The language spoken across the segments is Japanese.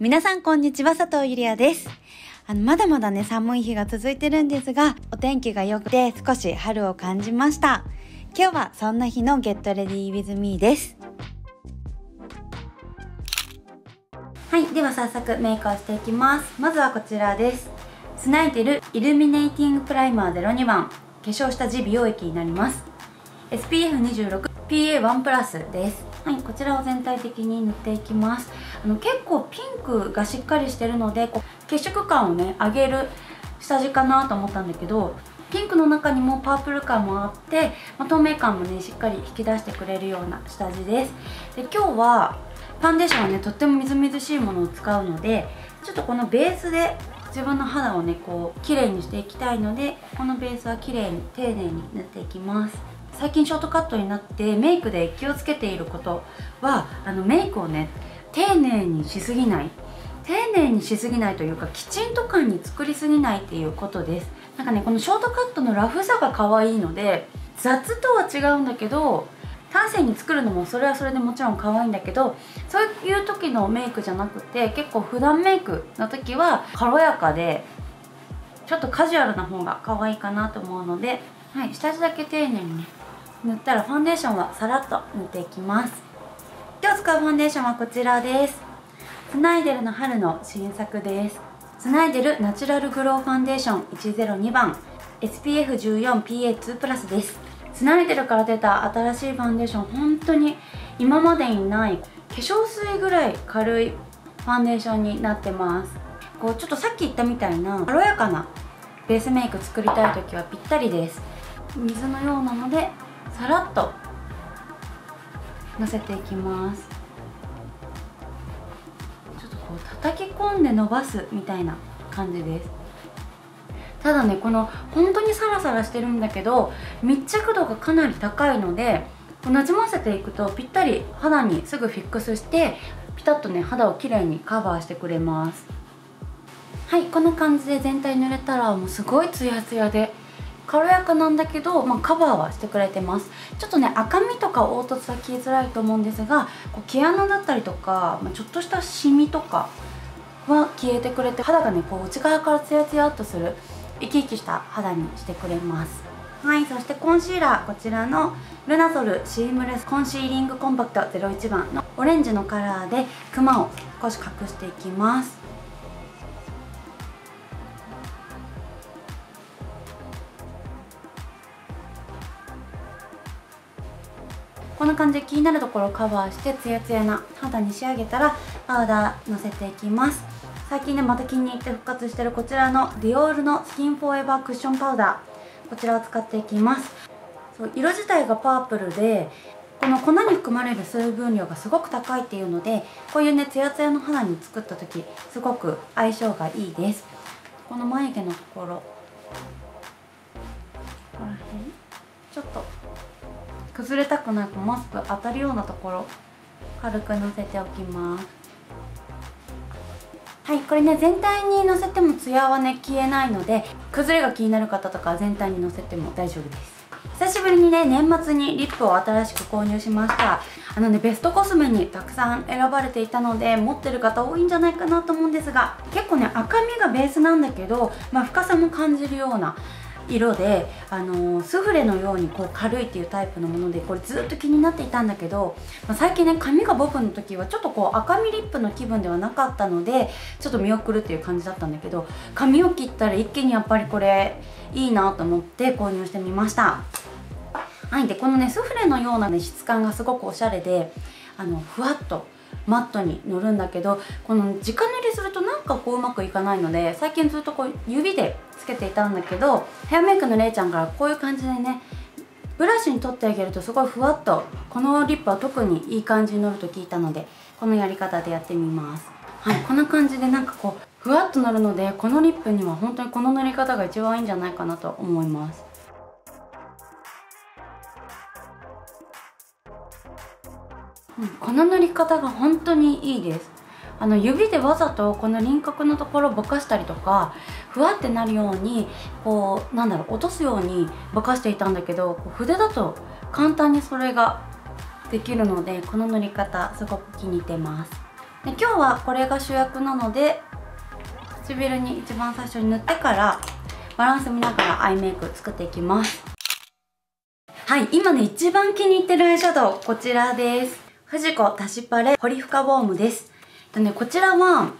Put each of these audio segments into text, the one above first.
皆さんこんにちは、佐藤ゆりやです。あの、まだまだね、寒い日が続いてるんですが、お天気が良くて少し春を感じました。今日はそんな日の Get Ready With Me です。はい、では早速メイクをしていきます。まずはこちらです。スナイテルイルミネイティングプライマー02番化粧下地美容液になります SPF26PA1 プラスですはいこちらを全体的に塗っていきますあの結構ピンクがしっかりしてるのでこう血色感をね上げる下地かなと思ったんだけどピンクの中にもパープル感もあって、まあ、透明感もねしっかり引き出してくれるような下地です。で今日はファンデーションはねとってもみずみずしいものを使うのでちょっとこのベースで自分の肌をねこう綺麗にしていきたいのでこのベースは綺麗に丁寧に塗っていきます。最近ショートカットになってメイクで気をつけていることはあのメイクをね丁寧にしすぎない。丁寧にしすぎないというかきちんと感に作りすぎないっていうことです。なんかねこのショートカットのラフさが可愛いので雑とは違うんだけど端正に作るのもそれはそれでもちろん可愛いんだけどそういう時のメイクじゃなくて結構普段メイクの時は軽やかでちょっとカジュアルな方が可愛いかなと思うので、はい、下地だけ丁寧にね塗ったらファンデーションはさらっと塗っていきます。今日使うファンデーションはこちらです。スナイデルの春の新作です。スナイデルナチュラルグローファンデーション102番。SPF14PA2 です。スナイデルから出た新しいファンデーション本当に今までにない化粧水ぐらい軽いファンデーションになってます。こうちょっとさっき言ったみたいな軽やかなベースメイク作りたい時はぴったりです。水のようなのでさらっとのせていきます。ちょっとこう叩き込んで伸ばすみたいな感じです。ただねこの本当にサラサラしてるんだけど密着度がかなり高いのでなじませていくとぴったり肌にすぐフィックスしてピタッとね肌をきれいにカバーしてくれます。はいこんな感じで全体塗れたらもうすごいツヤツヤで軽やかなんだけど、まあ、カバーはしてくれてます。ちょっとね赤みとか凹凸は消えづらいと思うんですがこう毛穴だったりとか、まあ、ちょっとしたシミとかは消えてくれて肌がねこう内側からツヤツヤっとする生き生きした肌にしてくれます。はいそしてコンシーラーこちらのルナソルシームレスコンシーリングコンパクト01番のオレンジのカラーでクマを少し隠していきます。こんな感じで気になるところをカバーしてツヤツヤな肌に仕上げたらパウダーのせていきます。最近ねまた気に入って復活してるこちらのディオールのスキンフォーエバークッションパウダーこちらを使っていきます。そう色自体がパープルでこの粉に含まれる水分量がすごく高いっていうのでこういうねツヤツヤの肌に作った時すごく相性がいいです。この眉毛のところここら辺ちょっと崩れたくないマスク当たるようなところ軽くのせておきます。はいこれね全体にのせてもツヤはね消えないので崩れが気になる方とか全体にのせても大丈夫です。久しぶりにね年末にリップを新しく購入しました。あのねベストコスメにたくさん選ばれていたので持ってる方多いんじゃないかなと思うんですが結構ね赤みがベースなんだけど、まあ、深さも感じるような色で、あの、スフレのようにこう軽いっていうタイプのものでこれずっと気になっていたんだけど、まあ、最近ね髪がボブの時はちょっとこう赤みリップの気分ではなかったのでちょっと見送るっていう感じだったんだけど髪を切ったら一気にやっぱりこれいいなと思って購入してみました。はいでこのねスフレのような、ね、質感がすごくおしゃれであのふわっとマットに塗るんだけどこの直塗りするとなんかこううまくいかないので最近ずっとこう指でつけていたんだけどヘアメイクのれいちゃんからこういう感じでねブラシに取ってあげるとすごいふわっとこのリップは特にいい感じに乗ると聞いたのでこのやり方でやってみます。はいこんな感じでなんかこうふわっと乗るのでこのリップには本当にこの塗り方が一番いいんじゃないかなと思います。この塗り方が本当にいいです。あの指でわざとこの輪郭のところぼかしたりとかふわってなるようにこうなんだろう落とすようにぼかしていたんだけど筆だと簡単にそれができるのでこの塗り方すごく気に入ってます。で今日はこれが主役なので唇に一番最初に塗ってからバランス見ながらアイメイク作っていきます。はい今ね一番気に入ってるアイシャドウこちらです。フジコタシパレホリフカボームです。とねこちらは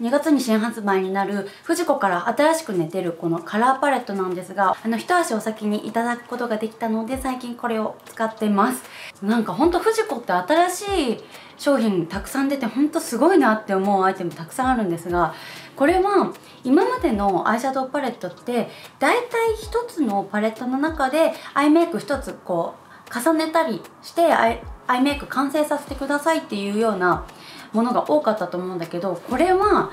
2月に新発売になるフジコから新しくね出るこのカラーパレットなんですがあの一足お先にいただくことができたので最近これを使ってます。なんかほんとフジコって新しい商品たくさん出てほんとすごいなって思うアイテムたくさんあるんですがこれは今までのアイシャドウパレットって大体1つのパレットの中でアイメイク1つこう重ねたりしてアイメイク完成させてくださいっていうようなものが多かったと思うんだけどこれは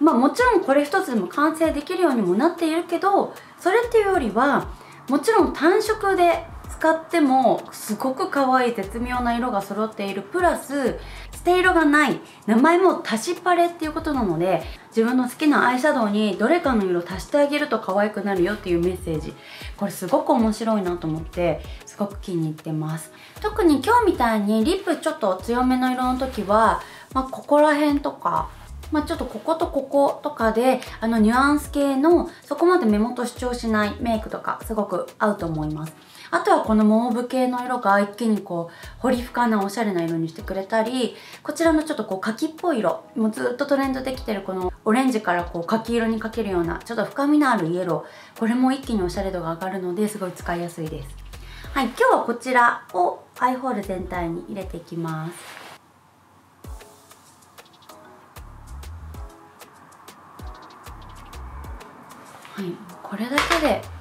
まあもちろんこれ一つでも完成できるようにもなっているけどそれっていうよりはもちろん単色で使ってもすごく可愛い絶妙な色が揃っている。プラス捨て色がない名前も足しパレっていうことなので自分の好きなアイシャドウにどれかの色足してあげると可愛くなるよっていうメッセージ。これすごく面白いなと思ってすごく気に入ってます。特に今日みたいにリップちょっと強めの色の時はまあ、ここら辺とか、まあ、ちょっとこことこことかであのニュアンス系のそこまで目元主張しないメイクとかすごく合うと思います。あとはこのモーブ系の色が一気にこう彫り深なおしゃれな色にしてくれたりこちらのちょっとこう柿っぽい色もうずっとトレンドできてるこのオレンジからこう柿色にかけるようなちょっと深みのあるイエローこれも一気におしゃれ度が上がるのですごい使いやすいです。はい今日はこちらをアイホール全体に入れていきます。はいこれだけで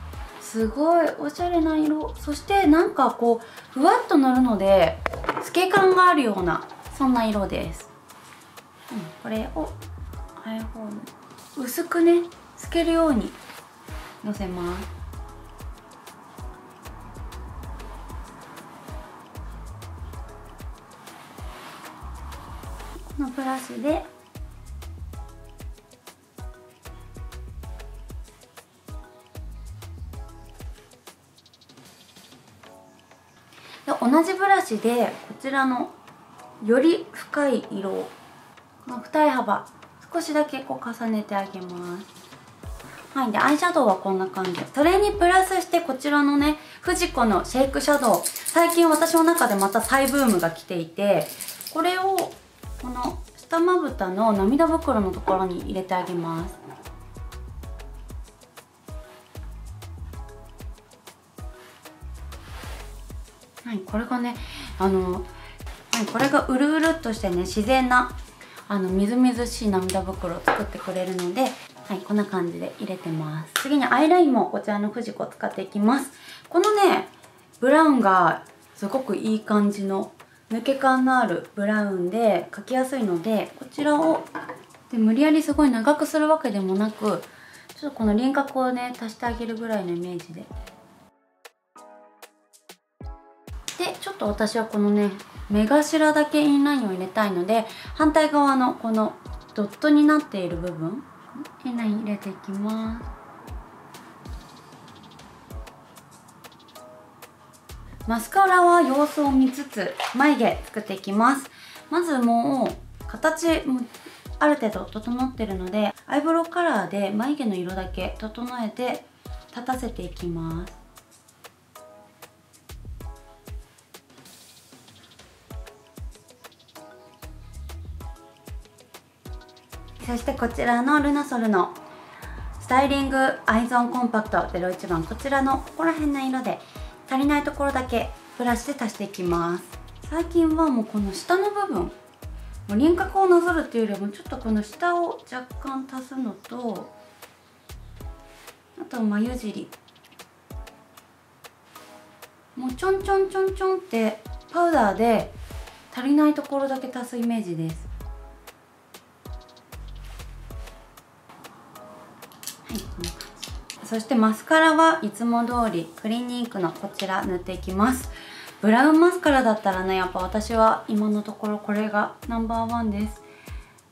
すごいおしゃれな色。そしてなんかこうふわっと塗るので透け感があるようなそんな色です、うん、これを iPhone 薄くね透けるようにのせます。このブラシでで同じブラシでこちらのより深い色をこの二重幅少しだけこう重ねてあげます。はいでアイシャドウはこんな感じ。それにプラスしてこちらのねフジコのシェイクシャドウ。最近私の中でまた再ブームが来ていてこれをこの下まぶたの涙袋のところに入れてあげます。い、これがねあの、はい、これがうるうるっとしてね自然なあのみずみずしい涙袋を作ってくれるので、はい、こんな感じで入れてます。次にアイラインもこちらのフジコ使っていきます。このねブラウンがすごくいい感じの抜け感のあるブラウンで描きやすいのでこちらをで無理やりすごい長くするわけでもなくちょっとこの輪郭をね足してあげるぐらいのイメージで。でちょっと私はこのね目頭だけインラインを入れたいので反対側のこのドットになっている部分インライン入れていきます。マスカラは様子を見つつ眉毛作っていきます。まずもう形もある程度整ってるのでアイブロウカラーで眉毛の色だけ整えて立たせていきます。そしてこちらのルナソルのスタイリングアイゾンコンパクト01番こちらのここら辺の色で足りないところだけブラシで足していきます。最近はもうこの下の部分もう輪郭をなぞるっていうよりもちょっとこの下を若干足すのとあと眉尻。もうちょんちょんちょんちょんってパウダーで足りないところだけ足すイメージです。そしてマスカラはいつも通りクリニークのこちら塗っていきます。ブラウンマスカラだったらねやっぱ私は今のところこれがナンバーワンです。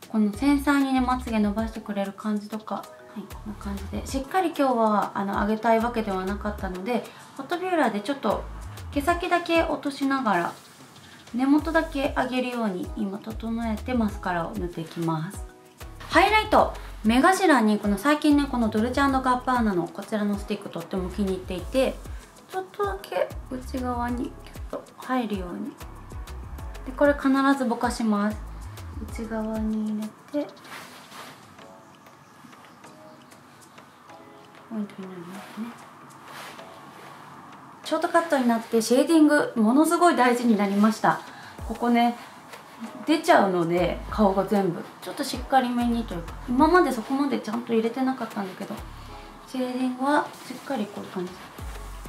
この繊細にねまつげ伸ばしてくれる感じとかはい。こんな感じで。しっかり今日はあの上げたいわけではなかったのでホットビューラーでちょっと毛先だけ落としながら根元だけ上げるように今整えてマスカラを塗っていきます。ハイライト目頭にこの最近ねこのドルチェガッパーナのこちらのスティックとっても気に入っていてちょっとだけ内側にキュッと入るようにでこれ必ずぼかします。内側に入れてポイントになりますね。ショートカットになってシェーディングものすごい大事になりました。ここね出ちゃうので顔が全部。ちょっとしっかりめにというか今までそこまでちゃんと入れてなかったんだけどシェーディングはしっかりこういう感じ。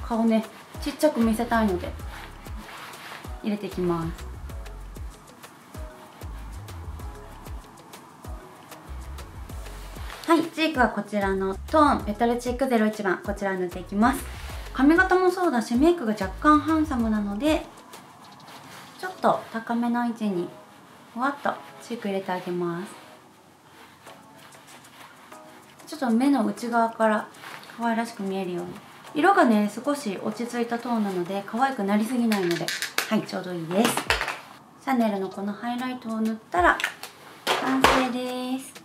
顔ねちっちゃく見せたいので入れていきます。はいチークはこちらのトーンペタルチーク01番こちら塗っていきます。髪型もそうだしメイクが若干ハンサムなのでちょっと高めの位置にふわっとチーク入れてあげます。ちょっと目の内側から可愛らしく見えるように。色がね少し落ち着いたトーンなので可愛くなりすぎないのではい。ちょうどいいです。シャネルのこのハイライトを塗ったら完成です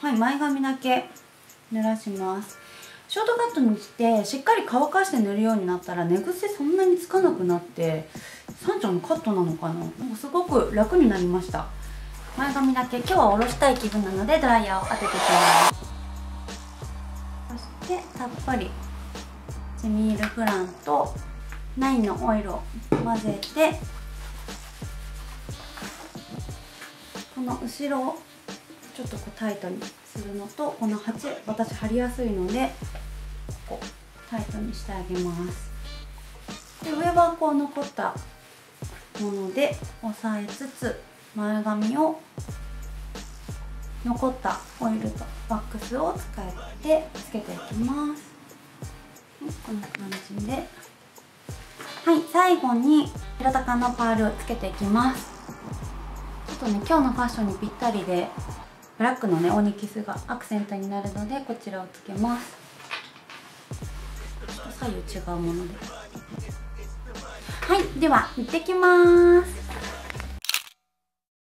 はい前髪だけ濡らします。ショートカットにしてしっかり乾かして塗るようになったら寝癖そんなにつかなくなってサンちゃんのカットなのかな。なんかすごく楽になりました。前髪だけ今日は下ろしたい気分なのでドライヤーを当てていきます。そしてたっぷりジミールフランとナインのオイルを混ぜてこの後ろをちょっとこうタイトにするのとこの鉢私貼りやすいのでここタイトにしてあげます。で上はこう残ったもので押さえつつ前髪を残ったオイルとワックスを使ってつけていきます。こんな感じで。はい最後に平たかのパールをつけていきます。ちょっとね今日のファッションにぴったりでブラックのねオニキスがアクセントになるのでこちらをつけます。左右違うもので。はいでは行ってきます。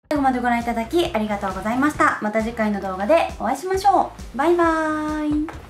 最後までご覧いただきありがとうございました。また次回の動画でお会いしましょう。バイバーイ。